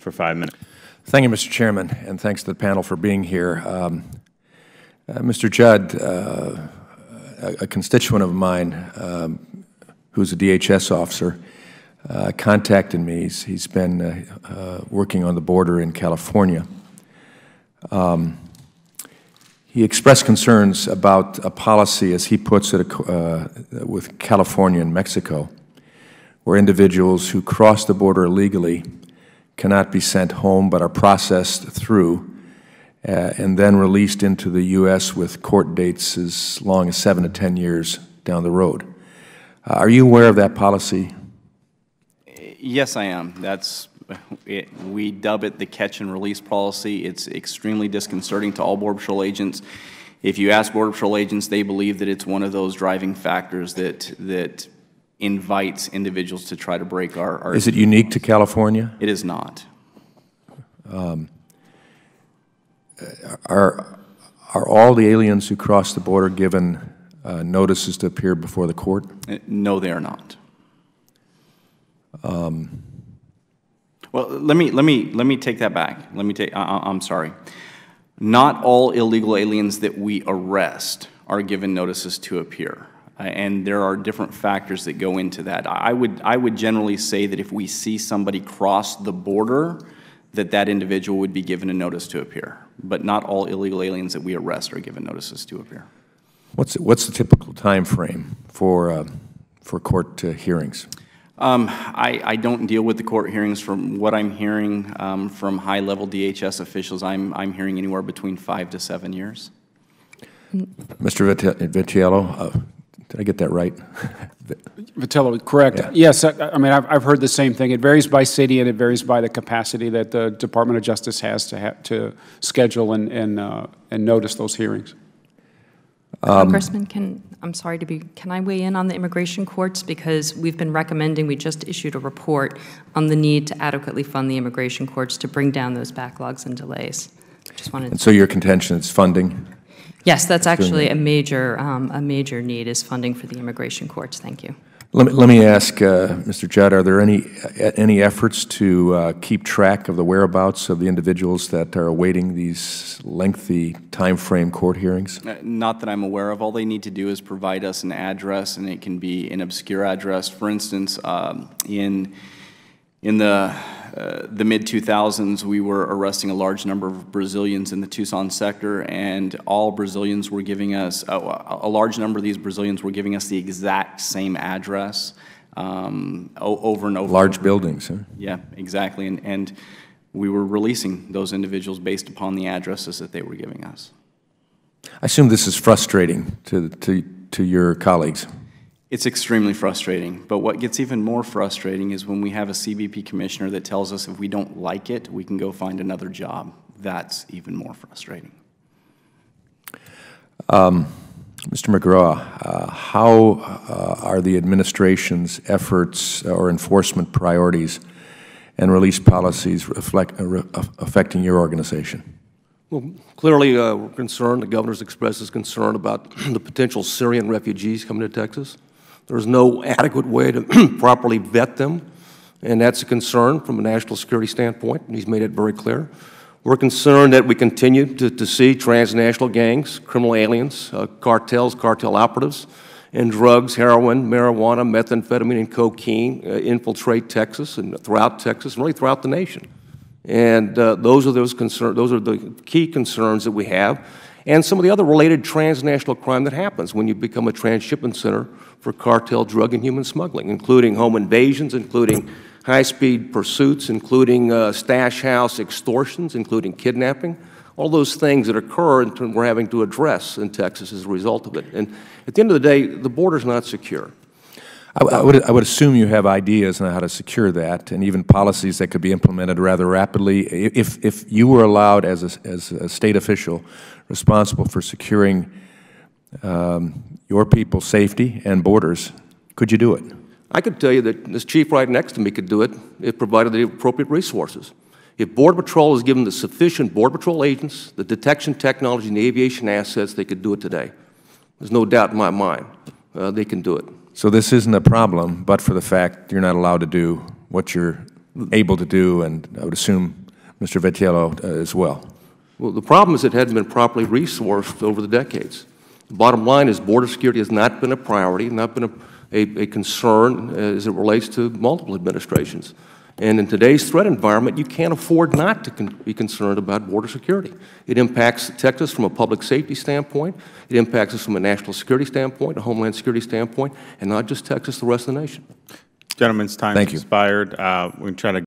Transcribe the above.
for five minutes. Thank you, Mr. Chairman, and thanks to the panel for being here. Um, uh, Mr. Judd, uh, a, a, constituent of mine um, who's a DHS officer uh, contacted me. He's, he's been uh, uh, working on the border in California. Um, he expressed concerns about a policy, as he puts it, uh, with California and Mexico, where individuals who cross the border illegally cannot be sent home but are processed through uh, and then released into the U.S. with court dates as long as seven to ten years down the road. Uh, are you aware of that policy? Yes, I am. That's it, we dub it the catch and release policy. It's extremely disconcerting to all Border Patrol agents. If you ask Border Patrol agents, they believe that it's one of those driving factors that that invites individuals to try to break our. our is it unique to California? It is not. Um, are are all the aliens who cross the border given uh, notices to appear before the court? Uh, no, they are not. Um, well, let me let me let me take that back. Let me take. I, I'm sorry. Not all illegal aliens that we arrest are given notices to appear, and there are different factors that go into that. I would I would generally say that if we see somebody cross the border, that that individual would be given a notice to appear. But not all illegal aliens that we arrest are given notices to appear. What's what's the typical time frame for uh, for court uh, hearings? Um, I, I, don't deal with the court hearings. From what I'm hearing um, from high-level DHS officials, I'm, I'm hearing anywhere between five to seven years. Mr. Vitiello, uh, did I get that right? Vitiello, correct. Yeah. Yes, I, I, mean, I've, I've heard the same thing. It varies by city and it varies by the capacity that the Department of Justice has to, ha to schedule and, and, uh, and notice those hearings. Um, Congressman, can I'm sorry to be. Can I weigh in on the immigration courts because we've been recommending. We just issued a report on the need to adequately fund the immigration courts to bring down those backlogs and delays. Just wanted. And so your contention is funding. Yes, that's actually a major um, a major need is funding for the immigration courts. Thank you. Let me, let me ask, uh, Mr. Judd, are there any, any efforts to uh, keep track of the whereabouts of the individuals that are awaiting these lengthy time frame court hearings? Uh, not that I'm aware of. All they need to do is provide us an address, and it can be an obscure address. For instance, um, in, in the uh, the mid-2000s, we were arresting a large number of Brazilians in the Tucson sector, and all Brazilians were giving us, uh, a large number of these Brazilians were giving us the exact same address um, over and over. Large buildings, huh? Yeah, exactly. And, and we were releasing those individuals based upon the addresses that they were giving us. I assume this is frustrating to, to, to your colleagues. It's extremely frustrating. But what gets even more frustrating is when we have a CBP commissioner that tells us if we don't like it, we can go find another job. That's even more frustrating. Um, Mr. McCraw, uh, how uh, are the administration's efforts or enforcement priorities and release policies reflect, uh, affecting your organization? Well, clearly uh, we're concerned, the Governor's expressed his concern about the potential Syrian refugees coming to Texas. There's no adequate way to properly vet them, and that's a concern from a national security standpoint, and he's made it very clear. We're concerned that we continue to, to see transnational gangs, criminal aliens, uh, cartels, cartel operatives, and drugs, heroin, marijuana, methamphetamine, and cocaine uh, infiltrate Texas and throughout Texas and really throughout the nation. And uh, those are those concern, those are the key concerns that we have, and some of the other related transnational crime that happens when you become a transshipment center for cartel drug and human smuggling, including home invasions, including high-speed pursuits, including uh, stash house extortions, including kidnapping, all those things that occur and we're having to address in Texas as a result of it. And at the end of the day, the border is not secure. I, I, would, I would assume you have ideas on how to secure that and even policies that could be implemented rather rapidly. If, if you were allowed as a, as a State official responsible for securing um, your people's safety and borders, could you do it? I could tell you that this chief right next to me could do it if provided the appropriate resources. If Border Patrol is given the sufficient Border Patrol agents, the detection technology, and the aviation assets, they could do it today. There's no doubt in my mind uh, they can do it. So this isn't a problem, but for the fact you're not allowed to do what you're able to do, and I would assume Mr. Vitiello uh, as well. Well, the problem is it hadn't been properly resourced over the decades. The bottom line is border security has not been a priority, not been a, a, a concern as it relates to multiple administrations. And in today's threat environment, you can't afford not to con be concerned about border security. It impacts Texas from a public safety standpoint. It impacts us from a national security standpoint, a homeland security standpoint, and not just Texas, the rest of the nation. Gentleman's time Thank has you. expired. Uh, We're trying to